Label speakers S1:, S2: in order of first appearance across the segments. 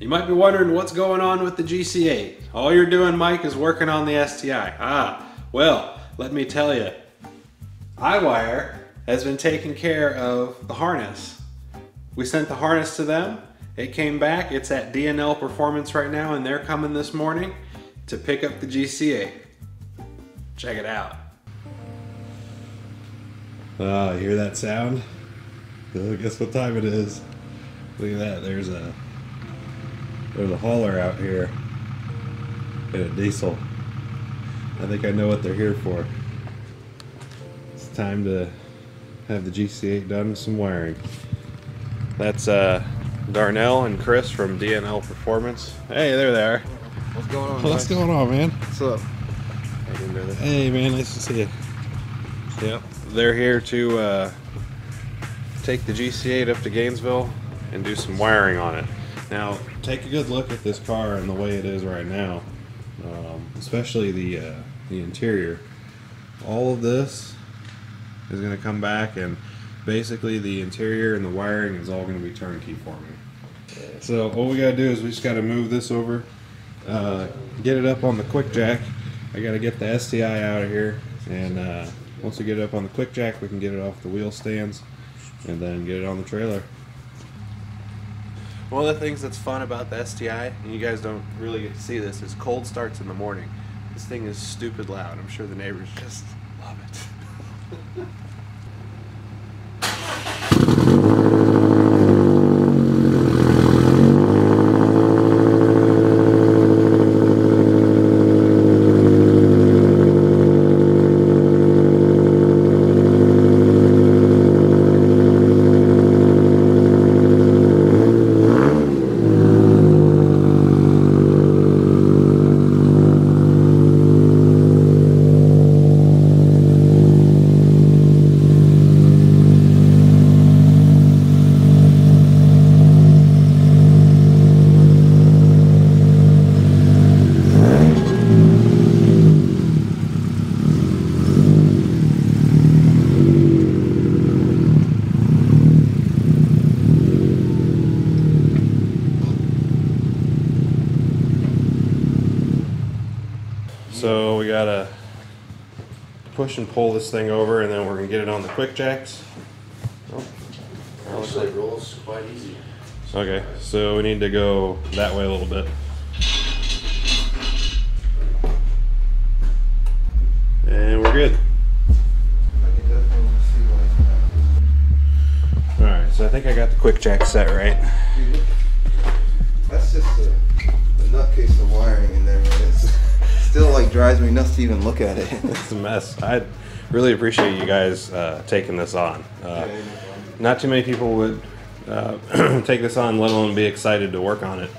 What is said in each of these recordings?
S1: You might be wondering what's going on with the GC8. All you're doing, Mike, is working on the STI. Ah, well, let me tell you, iWire has been taking care of the harness. We sent the harness to them. It came back. It's at D&L Performance right now, and they're coming this morning to pick up the GC8. Check it out. Oh, hear that sound? Oh, guess what time it is? Look at that. There's a there's a hauler out here and a diesel. I think I know what they're here for. It's time to have the GC8 done with some wiring. That's uh, Darnell and Chris from D&L Performance. Hey, there they are.
S2: What's going on?
S1: What's
S2: guys?
S1: going on, man?
S2: What's up?
S1: Hey, man, nice to see you. Yep, they're here to uh, take the GC8 up to Gainesville and do some wiring on it. Now, take a good look at this car and the way it is right now, um, especially the uh, the interior. All of this is going to come back, and basically the interior and the wiring is all going to be turnkey for me. So all we got to do is we just got to move this over, uh, get it up on the quick jack. I got to get the STI out of here, and uh, once we get it up on the quick jack, we can get it off the wheel stands, and then get it on the trailer. One of the things that's fun about the STI, and you guys don't really see this, is cold starts in the morning. This thing is stupid loud. I'm sure the neighbors just love it. So we gotta push and pull this thing over, and then we're gonna get it on the quick jacks. Oh,
S2: Actually, rolls quite easy.
S1: Okay, so we need to go that way a little bit. And we're good.
S2: I can definitely see why.
S1: Alright, so I think I got the quick jack set right.
S2: That's just a, a nutcase of wiring like drives me nuts to even look at it.
S1: It's a mess. I really appreciate you guys uh, taking this on. Uh, not too many people would uh, take this on, let alone be excited to work on it,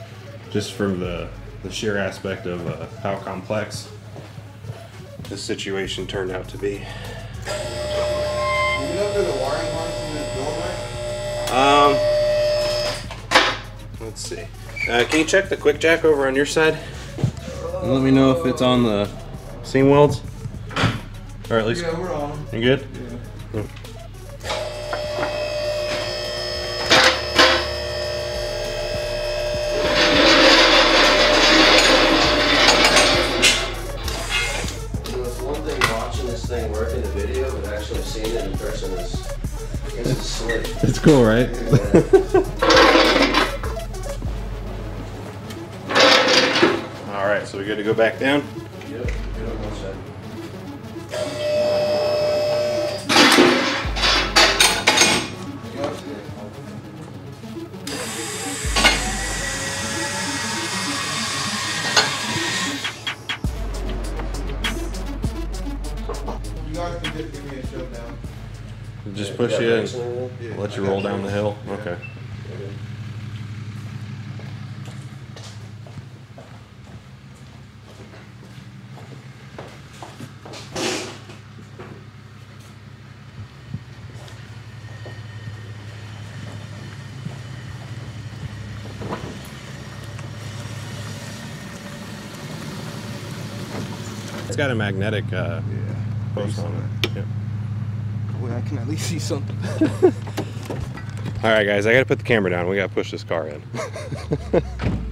S1: just from the, the sheer aspect of uh, how complex this situation turned out to be.
S2: you know where the wiring harness is going.
S1: Um, let's see. Uh, can you check the quick jack over on your side? And let me know if it's on the seam welds. Or at least,
S2: Yeah, we're on.
S1: you good?
S2: Yeah.
S3: You know, it's one thing
S1: right, so we good to go back down?
S3: Yep, get on one side.
S2: You guys can just give me a showdown.
S1: Just
S3: Yeah,
S1: push
S3: got
S1: you in,
S3: and?
S2: Yeah,
S1: let you roll down the hill.
S2: Yeah.
S1: Okay. Got a magnetic uh,
S2: Yeah.
S1: post on it. Yeah.
S2: Well, I can at least see something.
S1: All right, guys, I got to put the camera down. We got to push this car in.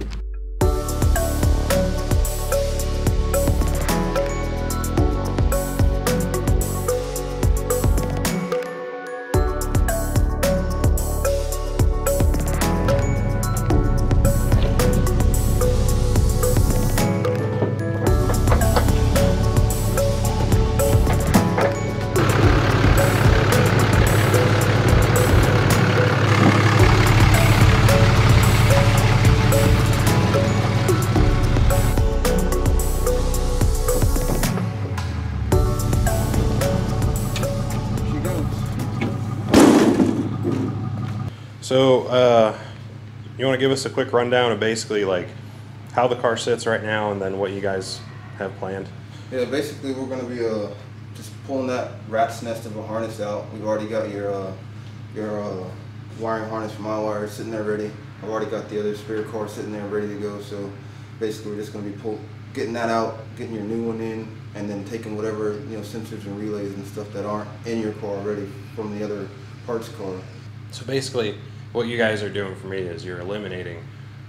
S1: to give us a quick rundown of basically like how the car sits right now, and then what you guys have planned?
S2: Yeah, basically we're gonna be uh just pulling that rat's nest of a harness out. We've already got your uh your uh wiring harness from iWire sitting there ready. I've already got the other spare car sitting there ready to go. So basically we're just gonna be pull getting that out, getting your new one in, and then taking whatever you know sensors and relays and stuff that aren't in your car already from the other parts car.
S1: So basically, what you guys are doing for me is you're eliminating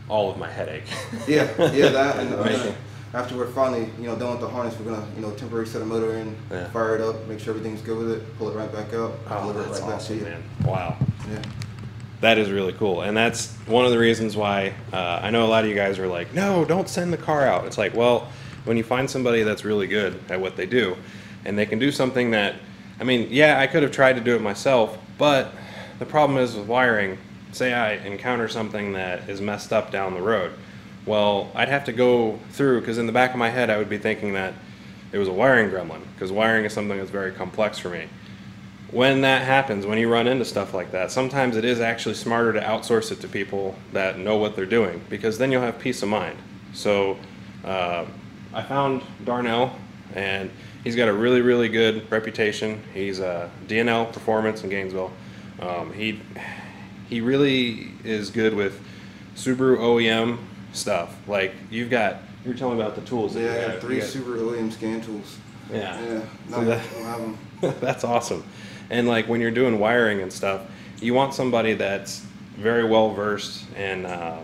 S1: all of my headache.
S2: Yeah, yeah, that and uh, after we're finally, you know, done with the harness, we're gonna, you know, temporary set a motor in,
S1: Yeah.
S2: fire it up, make sure everything's good with it, pull it right back out,
S1: Oh,
S2: deliver it right back to you.
S1: man! Wow.
S2: Yeah.
S1: That is really cool, and that's one of the reasons why uh, I know a lot of you guys are like, "No, don't send the car out." It's like, well, when you find somebody that's really good at what they do, and they can do something that, I mean, yeah, I could have tried to do it myself, but the problem is with wiring. Say I encounter something that is messed up down the road, well, I'd have to go through because in the back of my head I would be thinking that it was a wiring gremlin because wiring is something that's very complex for me when that happens, when you run into stuff like that, sometimes it is actually smarter to outsource it to people that know what they're doing because then you'll have peace of mind. So uh, I found Darnell, and he's got a really, really good reputation. He's a D&L Performance in Gainesville. Um, he he really is good with Subaru OEM stuff. Like you've got, you were telling me about the tools.
S2: Yeah, I got- three
S1: got-
S2: Subaru Williams scan tools.
S1: Yeah.
S2: Yeah, no,
S1: that-
S2: we'll.
S1: That's awesome. And like when you're doing wiring and stuff, you want somebody that's very well versed in uh,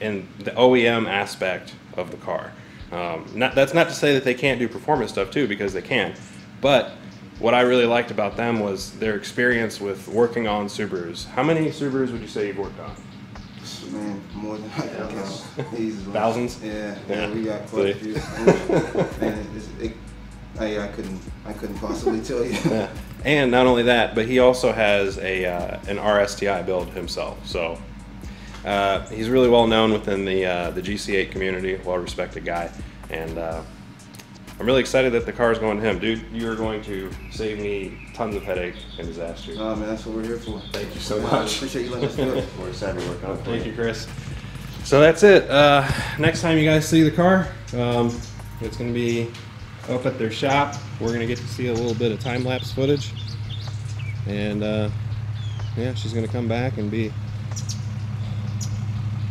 S1: in the OEM aspect of the car. Um, not, that's not to say that they can't do performance stuff too, because they can. But what I really liked about them was their experience with working on Subarus. How many Subarus would you say you've worked on?
S2: Man, more than I can count. Easily.
S1: Thousands?
S2: Yeah,
S1: Yeah.
S2: yeah, we got quite a few. Man, it's, it, I, I couldn't, I couldn't possibly tell you.
S1: Yeah. And not only that, but he also has a uh, an RSTI build himself. So uh, he's really well known within the uh, the GC8 community, well respected guy, and uh, I'm really excited that the car is going to him, dude. You are going to save me tons of headache and disaster.
S2: Oh man, that's what we're here for.
S1: Thank you so much.
S2: Appreciate you letting us do it.
S3: We're excited to work on it.
S1: Thank you, Chris. So that's it. Uh, next time you guys see the car, um, it's going to be up at their shop. We're going to get to see a little bit of time lapse footage. And uh, yeah, she's going to come back and be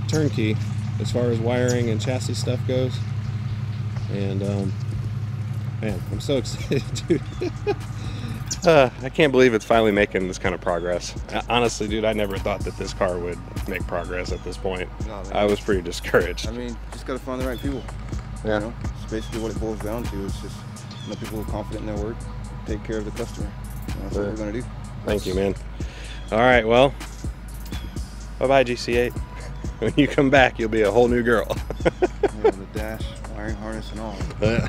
S1: turnkey as far as wiring and chassis stuff goes. And um, man, I'm so excited, dude. Uh, I can't believe it's finally making this kind of progress. Honestly, dude, I never thought that this car would make progress at this point.
S2: No.
S1: I was pretty discouraged.
S2: I mean, just gotta find the right people.
S1: Yeah.
S2: You know, it's basically what it boils down to. It's just you know, people who are confident in their work, take care of the customer. And that's what we're gonna do.
S1: Thank you, man. All right, well, bye bye, GC8. When you come back, you'll be a whole new girl.
S2: Yeah, the dash, wiring harness, and all.
S1: Yeah.